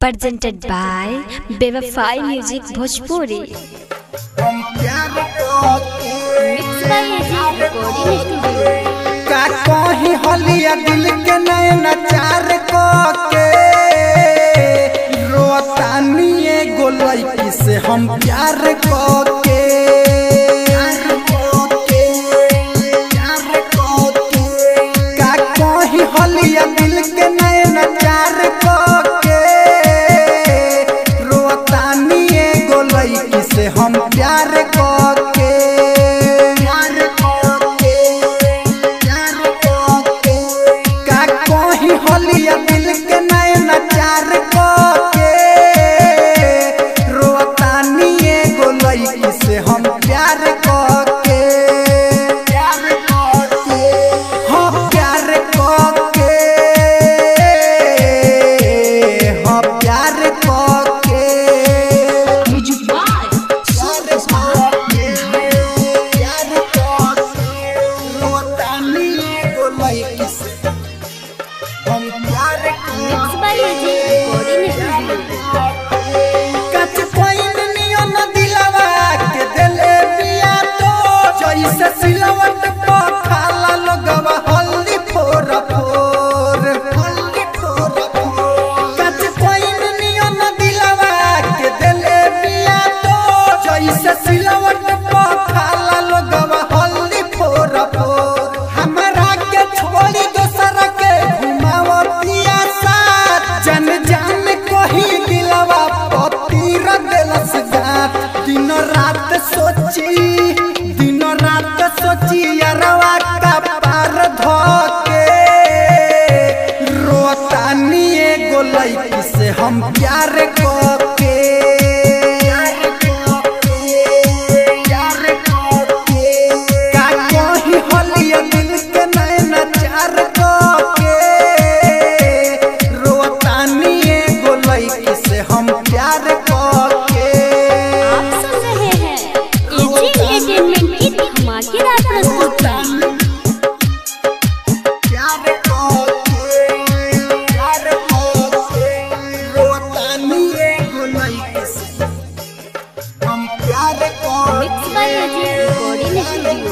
presented by AG Recording Studio. का कहीं हलिया दिल के नैन चार के रोतानी एगो लड़की से हम प्यार से के प्यार करके, प्यार को के का कहीं होलिया दिल के नैन चार के रोतानी एगो लड़की से ಎಲ್ಲ ಒಂದು दिन सोची अरवा का पार से हम प्यार करके एगो लड़की से हम प्यार Mixed by AG Recording Studio. Devendra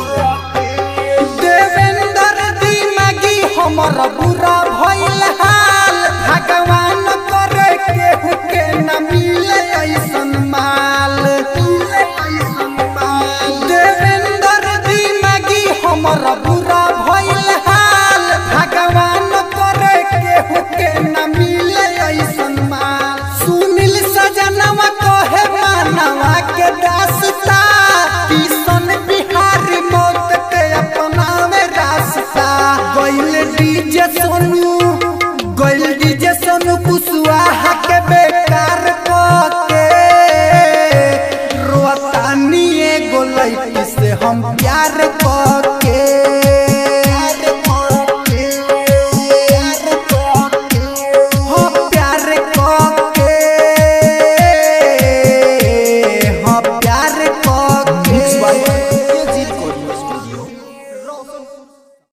रोतानी एगो से हम प्यार करके